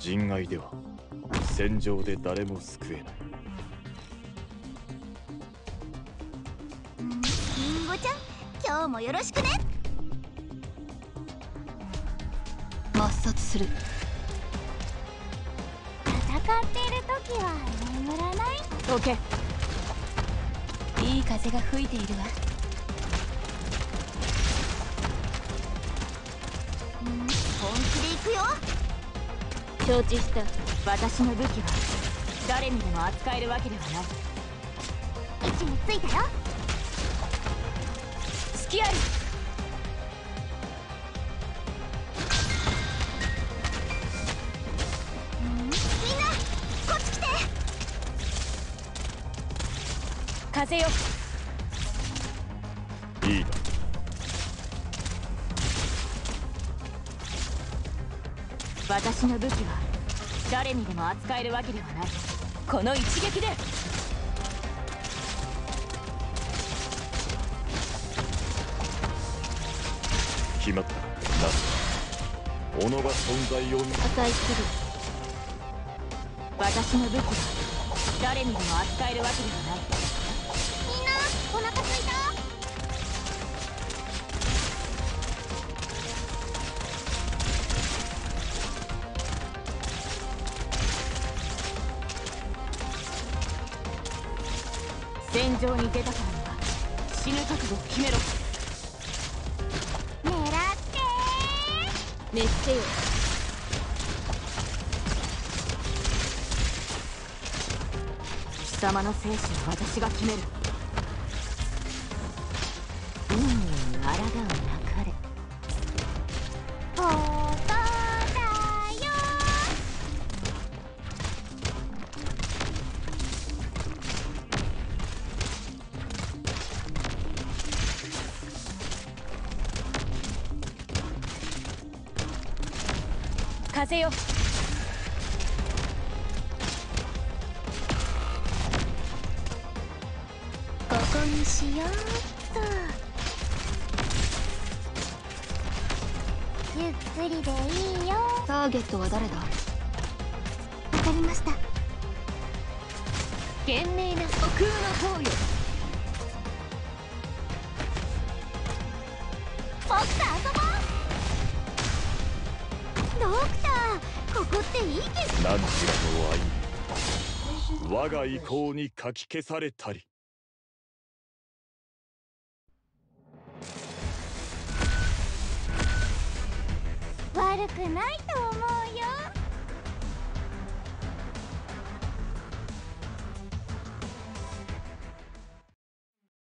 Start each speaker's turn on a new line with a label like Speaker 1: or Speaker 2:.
Speaker 1: 人外では戦場で誰も救えない。
Speaker 2: リンゴちゃん今日もよろしくね。
Speaker 3: 抹殺する。
Speaker 2: 戦っている時は眠らない。
Speaker 3: オッケーいい風が吹いているわ。
Speaker 2: 本気で行くよ
Speaker 3: 承知した。私の武器は誰にでも扱えるわけではない。
Speaker 2: 位置についたよ。
Speaker 3: 隙あり。
Speaker 2: みんなこっち来て。
Speaker 3: 風よ。
Speaker 1: いいだ。
Speaker 3: 私の武器は誰にでも扱えるわけではない。この一撃で。
Speaker 1: 決まった。なす己が存在を見
Speaker 3: 破壊する。私の武器は誰にでも扱えるわけではない戦場に出たからには死ぬ覚悟を決めろ
Speaker 2: 狙って
Speaker 3: 熱せよ。貴様の生死は私が決める。風よ。
Speaker 2: ここにしようっと。ゆっくりでいいよ。
Speaker 3: ターゲットは誰だ？
Speaker 2: わかりました。
Speaker 3: 賢明な虚空の塔よ
Speaker 1: 何時らの愛我が意向にかき消されたり。
Speaker 2: 悪くないと